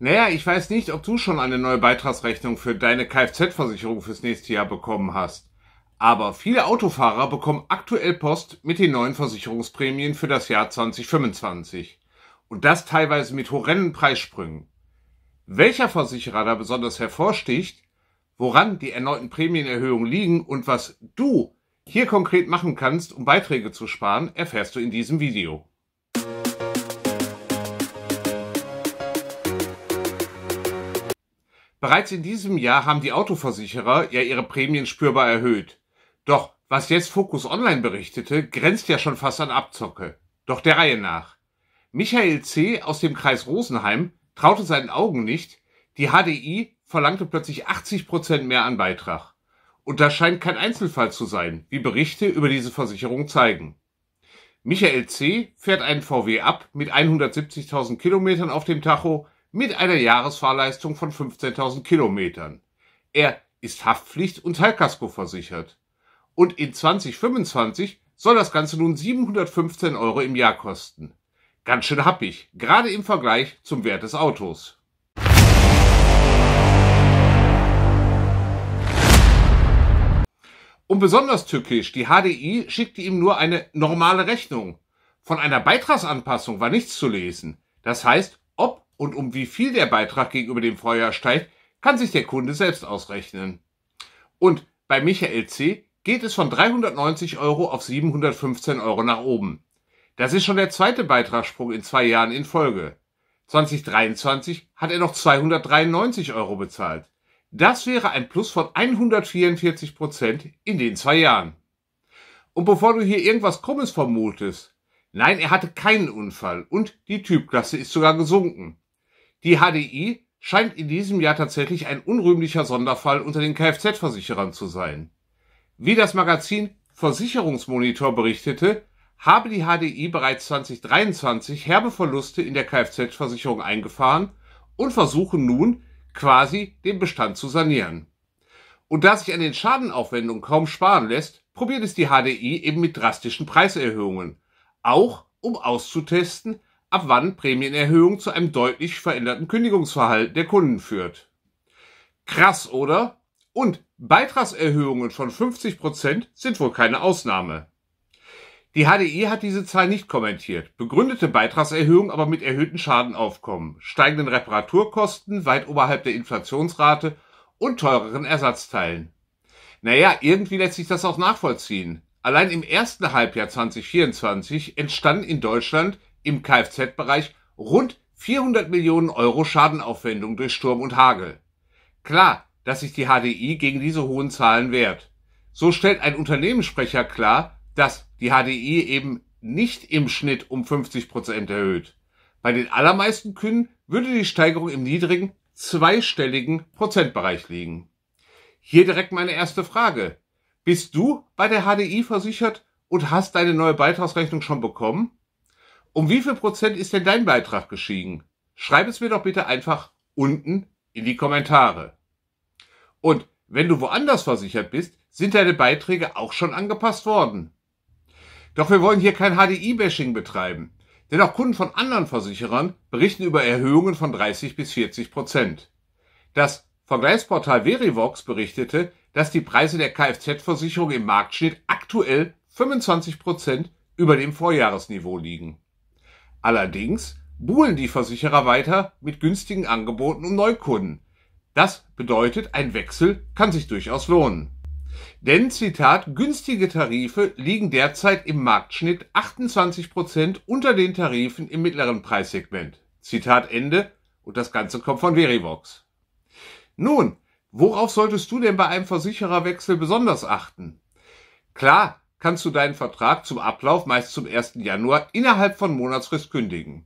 Naja, ich weiß nicht, ob du schon eine neue Beitragsrechnung für deine Kfz-Versicherung fürs nächste Jahr bekommen hast. Aber viele Autofahrer bekommen aktuell Post mit den neuen Versicherungsprämien für das Jahr 2025. Und das teilweise mit horrenden Preissprüngen. Welcher Versicherer da besonders hervorsticht, woran die erneuten Prämienerhöhungen liegen und was du hier konkret machen kannst, um Beiträge zu sparen, erfährst du in diesem Video. Bereits in diesem Jahr haben die Autoversicherer ja ihre Prämien spürbar erhöht. Doch was jetzt Focus Online berichtete, grenzt ja schon fast an Abzocke. Doch der Reihe nach. Michael C. aus dem Kreis Rosenheim traute seinen Augen nicht. Die HDI verlangte plötzlich 80 Prozent mehr an Beitrag. Und das scheint kein Einzelfall zu sein, wie Berichte über diese Versicherung zeigen. Michael C. fährt einen VW ab mit 170.000 Kilometern auf dem Tacho, mit einer Jahresfahrleistung von 15.000 Kilometern. Er ist Haftpflicht und Teilkasko versichert. Und in 2025 soll das Ganze nun 715 Euro im Jahr kosten. Ganz schön happig, gerade im Vergleich zum Wert des Autos. Und besonders tückisch, die HDI schickte ihm nur eine normale Rechnung. Von einer Beitragsanpassung war nichts zu lesen. Das heißt, ob und um wie viel der Beitrag gegenüber dem Vorjahr steigt, kann sich der Kunde selbst ausrechnen. Und bei Michael C. geht es von 390 Euro auf 715 Euro nach oben. Das ist schon der zweite Beitragssprung in zwei Jahren in Folge. 2023 hat er noch 293 Euro bezahlt. Das wäre ein Plus von 144 Prozent in den zwei Jahren. Und bevor du hier irgendwas Krummes vermutest, nein, er hatte keinen Unfall und die Typklasse ist sogar gesunken. Die HDI scheint in diesem Jahr tatsächlich ein unrühmlicher Sonderfall unter den Kfz-Versicherern zu sein. Wie das Magazin Versicherungsmonitor berichtete, habe die HDI bereits 2023 herbe Verluste in der Kfz-Versicherung eingefahren und versuchen nun quasi den Bestand zu sanieren. Und da sich an den Schadenaufwendungen kaum sparen lässt, probiert es die HDI eben mit drastischen Preiserhöhungen, auch um auszutesten, ab wann Prämienerhöhung zu einem deutlich veränderten Kündigungsverhalten der Kunden führt. Krass, oder? Und Beitragserhöhungen von 50 Prozent sind wohl keine Ausnahme. Die HDI hat diese Zahl nicht kommentiert, begründete Beitragserhöhung aber mit erhöhten Schadenaufkommen, steigenden Reparaturkosten weit oberhalb der Inflationsrate und teureren Ersatzteilen. Naja, irgendwie lässt sich das auch nachvollziehen. Allein im ersten Halbjahr 2024 entstanden in Deutschland im Kfz-Bereich rund 400 Millionen Euro Schadenaufwendung durch Sturm und Hagel. Klar, dass sich die HDI gegen diese hohen Zahlen wehrt. So stellt ein Unternehmenssprecher klar, dass die HDI eben nicht im Schnitt um 50 Prozent erhöht. Bei den allermeisten Kunden würde die Steigerung im niedrigen, zweistelligen Prozentbereich liegen. Hier direkt meine erste Frage. Bist du bei der HDI versichert und hast deine neue Beitragsrechnung schon bekommen? Um wie viel Prozent ist denn dein Beitrag gestiegen? Schreib es mir doch bitte einfach unten in die Kommentare. Und wenn du woanders versichert bist, sind deine Beiträge auch schon angepasst worden. Doch wir wollen hier kein HDI-Bashing betreiben, denn auch Kunden von anderen Versicherern berichten über Erhöhungen von 30 bis 40 Prozent. Das Vergleichsportal Verivox berichtete, dass die Preise der Kfz-Versicherung im Marktschnitt aktuell 25 Prozent über dem Vorjahresniveau liegen. Allerdings buhlen die Versicherer weiter mit günstigen Angeboten um Neukunden. Das bedeutet, ein Wechsel kann sich durchaus lohnen. Denn, Zitat, günstige Tarife liegen derzeit im Marktschnitt 28 Prozent unter den Tarifen im mittleren Preissegment. Zitat Ende. Und das Ganze kommt von Verivox. Nun, worauf solltest du denn bei einem Versichererwechsel besonders achten? Klar, kannst du deinen Vertrag zum Ablauf meist zum 1. Januar innerhalb von Monatsfrist kündigen.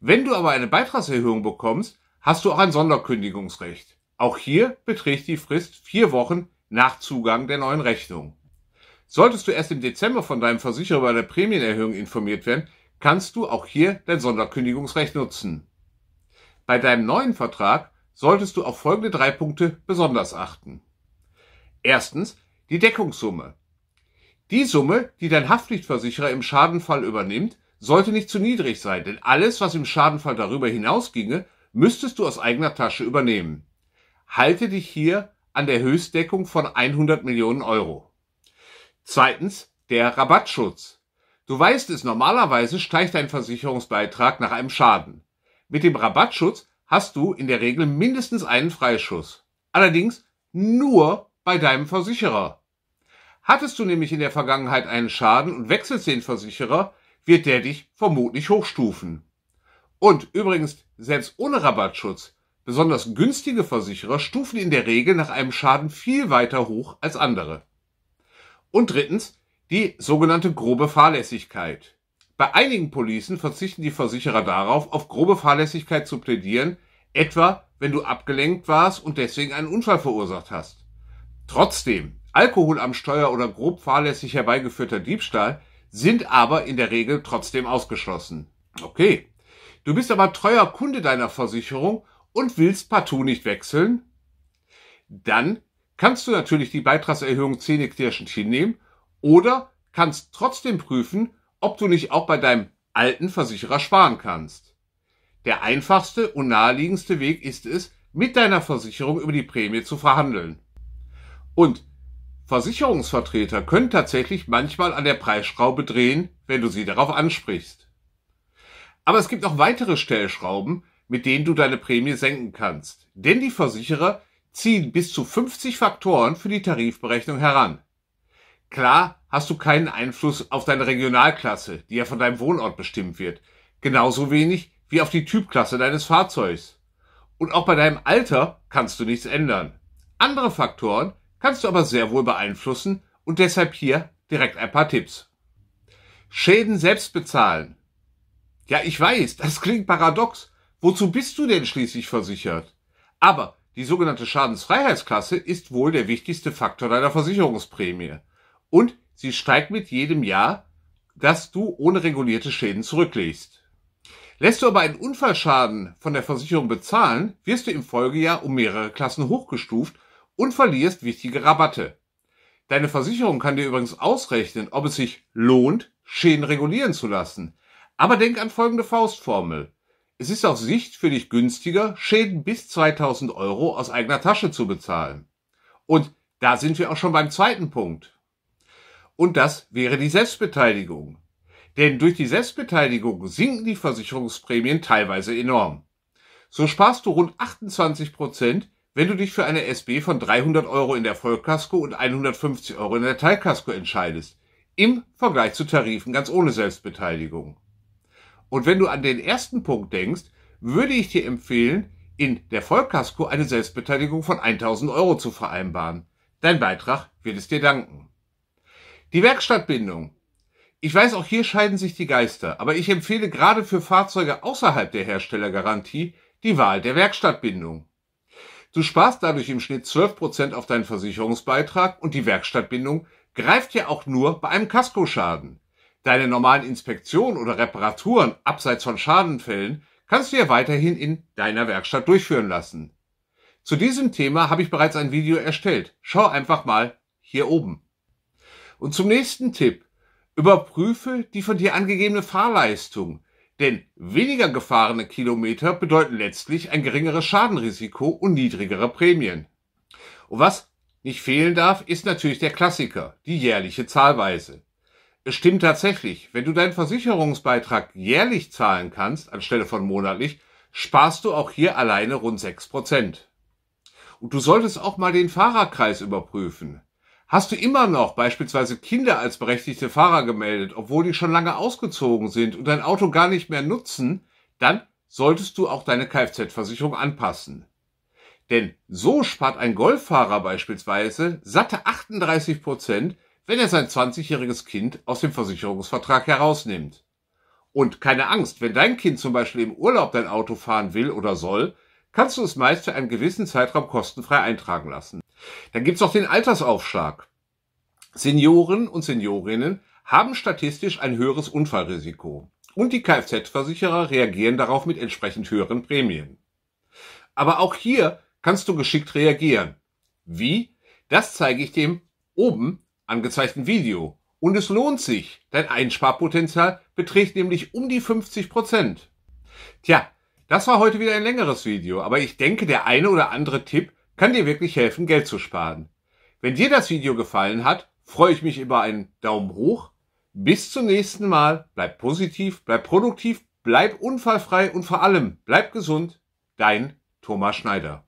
Wenn du aber eine Beitragserhöhung bekommst, hast du auch ein Sonderkündigungsrecht. Auch hier beträgt die Frist vier Wochen nach Zugang der neuen Rechnung. Solltest du erst im Dezember von deinem Versicherer über eine Prämienerhöhung informiert werden, kannst du auch hier dein Sonderkündigungsrecht nutzen. Bei deinem neuen Vertrag solltest du auf folgende drei Punkte besonders achten. Erstens die Deckungssumme. Die Summe, die dein Haftpflichtversicherer im Schadenfall übernimmt, sollte nicht zu niedrig sein, denn alles, was im Schadenfall darüber hinausginge, müsstest du aus eigener Tasche übernehmen. Halte dich hier an der Höchstdeckung von 100 Millionen Euro. Zweitens, der Rabattschutz. Du weißt es, normalerweise steigt dein Versicherungsbeitrag nach einem Schaden. Mit dem Rabattschutz hast du in der Regel mindestens einen Freischuss. Allerdings nur bei deinem Versicherer. Hattest du nämlich in der Vergangenheit einen Schaden und wechselst den Versicherer, wird der dich vermutlich hochstufen. Und übrigens, selbst ohne Rabattschutz, besonders günstige Versicherer stufen in der Regel nach einem Schaden viel weiter hoch als andere. Und drittens, die sogenannte grobe Fahrlässigkeit. Bei einigen Policen verzichten die Versicherer darauf, auf grobe Fahrlässigkeit zu plädieren, etwa wenn du abgelenkt warst und deswegen einen Unfall verursacht hast. Trotzdem, Alkohol am Steuer oder grob fahrlässig herbeigeführter Diebstahl sind aber in der Regel trotzdem ausgeschlossen. Okay. Du bist aber treuer Kunde deiner Versicherung und willst partout nicht wechseln? Dann kannst du natürlich die Beitragserhöhung zähneknirschend hinnehmen oder kannst trotzdem prüfen, ob du nicht auch bei deinem alten Versicherer sparen kannst. Der einfachste und naheliegendste Weg ist es, mit deiner Versicherung über die Prämie zu verhandeln. Und Versicherungsvertreter können tatsächlich manchmal an der Preisschraube drehen, wenn du sie darauf ansprichst. Aber es gibt auch weitere Stellschrauben, mit denen du deine Prämie senken kannst. Denn die Versicherer ziehen bis zu 50 Faktoren für die Tarifberechnung heran. Klar hast du keinen Einfluss auf deine Regionalklasse, die ja von deinem Wohnort bestimmt wird. Genauso wenig wie auf die Typklasse deines Fahrzeugs. Und auch bei deinem Alter kannst du nichts ändern. Andere Faktoren kannst du aber sehr wohl beeinflussen und deshalb hier direkt ein paar Tipps. Schäden selbst bezahlen. Ja, ich weiß, das klingt paradox. Wozu bist du denn schließlich versichert? Aber die sogenannte Schadensfreiheitsklasse ist wohl der wichtigste Faktor deiner Versicherungsprämie. Und sie steigt mit jedem Jahr, dass du ohne regulierte Schäden zurücklegst. Lässt du aber einen Unfallschaden von der Versicherung bezahlen, wirst du im Folgejahr um mehrere Klassen hochgestuft und verlierst wichtige Rabatte. Deine Versicherung kann dir übrigens ausrechnen, ob es sich lohnt, Schäden regulieren zu lassen. Aber denk an folgende Faustformel. Es ist auf Sicht für dich günstiger, Schäden bis 2000 Euro aus eigener Tasche zu bezahlen. Und da sind wir auch schon beim zweiten Punkt. Und das wäre die Selbstbeteiligung. Denn durch die Selbstbeteiligung sinken die Versicherungsprämien teilweise enorm. So sparst du rund 28 Prozent, wenn du dich für eine SB von 300 Euro in der Vollkasko und 150 Euro in der Teilkasko entscheidest, im Vergleich zu Tarifen ganz ohne Selbstbeteiligung. Und wenn du an den ersten Punkt denkst, würde ich dir empfehlen, in der Vollkasko eine Selbstbeteiligung von 1000 Euro zu vereinbaren. Dein Beitrag wird es dir danken. Die Werkstattbindung. Ich weiß, auch hier scheiden sich die Geister, aber ich empfehle gerade für Fahrzeuge außerhalb der Herstellergarantie die Wahl der Werkstattbindung. Du sparst dadurch im Schnitt 12% auf deinen Versicherungsbeitrag und die Werkstattbindung greift ja auch nur bei einem Kaskoschaden. Deine normalen Inspektionen oder Reparaturen abseits von Schadenfällen kannst du ja weiterhin in deiner Werkstatt durchführen lassen. Zu diesem Thema habe ich bereits ein Video erstellt. Schau einfach mal hier oben. Und zum nächsten Tipp. Überprüfe die von dir angegebene Fahrleistung. Denn weniger gefahrene Kilometer bedeuten letztlich ein geringeres Schadenrisiko und niedrigere Prämien. Und was nicht fehlen darf, ist natürlich der Klassiker, die jährliche Zahlweise. Es stimmt tatsächlich, wenn du deinen Versicherungsbeitrag jährlich zahlen kannst, anstelle von monatlich, sparst du auch hier alleine rund 6%. Und du solltest auch mal den Fahrerkreis überprüfen. Hast du immer noch beispielsweise Kinder als berechtigte Fahrer gemeldet, obwohl die schon lange ausgezogen sind und dein Auto gar nicht mehr nutzen, dann solltest du auch deine Kfz-Versicherung anpassen. Denn so spart ein Golffahrer beispielsweise satte 38 Prozent, wenn er sein 20-jähriges Kind aus dem Versicherungsvertrag herausnimmt. Und keine Angst, wenn dein Kind zum Beispiel im Urlaub dein Auto fahren will oder soll, kannst du es meist für einen gewissen Zeitraum kostenfrei eintragen lassen. Dann gibt's noch den Altersaufschlag. Senioren und Seniorinnen haben statistisch ein höheres Unfallrisiko. Und die Kfz-Versicherer reagieren darauf mit entsprechend höheren Prämien. Aber auch hier kannst du geschickt reagieren. Wie? Das zeige ich dem oben angezeigten Video. Und es lohnt sich. Dein Einsparpotenzial beträgt nämlich um die 50 Prozent. Tja, Das war heute wieder ein längeres Video, aber ich denke, der eine oder andere Tipp kann dir wirklich helfen, Geld zu sparen. Wenn dir das Video gefallen hat, freue ich mich über einen Daumen hoch. Bis zum nächsten Mal. Bleib positiv, bleib produktiv, bleib unfallfrei und vor allem bleib gesund. Dein Thomas Schneider.